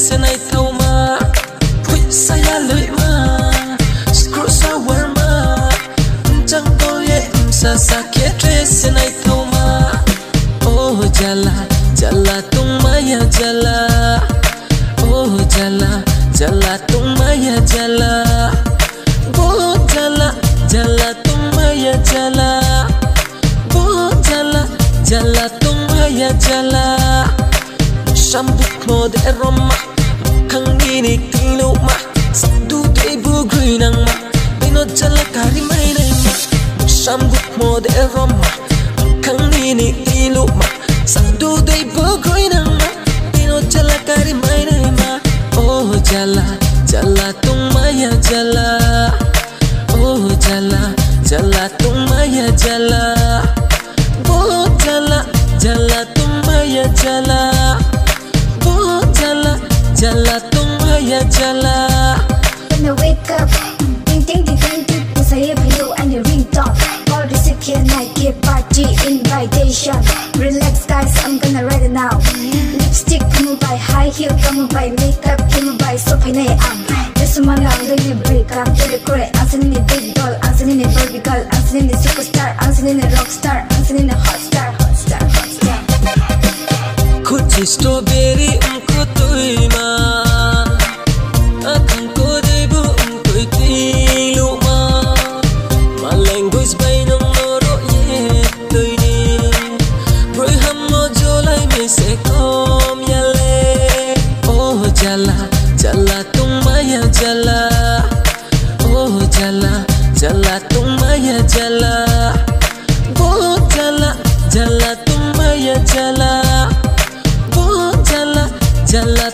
ke tre se ma phui say ya lui ma screw sa war ma chang ko ye sa sa ke tre se nai thau ma oh jala jala tung ma ya jala oh jala jala tung ma ya jala oh jala jala tung ma ya jala oh jala jala tung 샴푸 모델로 막 강민이 클로 막 싹두개 부그이낭 막 비노절라 가리마이네 막 샴푸 모델로 막 강민이 클로 막 싹두개 부그이낭 막 비노절라 가리마이네 막오 잘라 잘라 똥마야 잘라 오 잘라 잘라 똥마야 잘라 오 잘라 잘라 똥마야 잘라 चला तुम भैया चला When I wake up, ding ding ding ding ding It's a radio and a ringtone All the second night get party invitation Relax guys, I'm gonna write it now Lipstick come by, high heel come by Makeup come by, so I know I'm This man I'm gonna break up to the core I'm singing the big doll, I'm singing the baby girl I'm singing the superstar, I'm singing the rock star I'm singing the hot star, hot star, hot star Kuchi strawberry, unko tu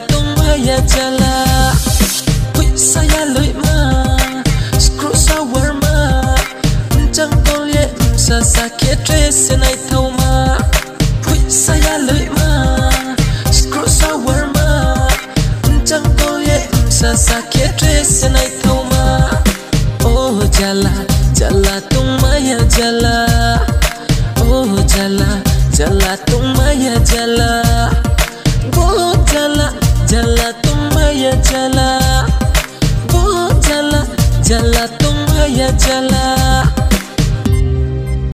tung maya jala hui saya lưỡi sa sa kia dress nai thâu ma pui sa ya lưỡi ma screw sour ma chẳng có lẽ sa sa kia dress nai thâu ma oh jala jala tung maya jala. Oh jala jala tung maya jala. Oh jala jala tung maya jala. Oh jala jala tung maya jala.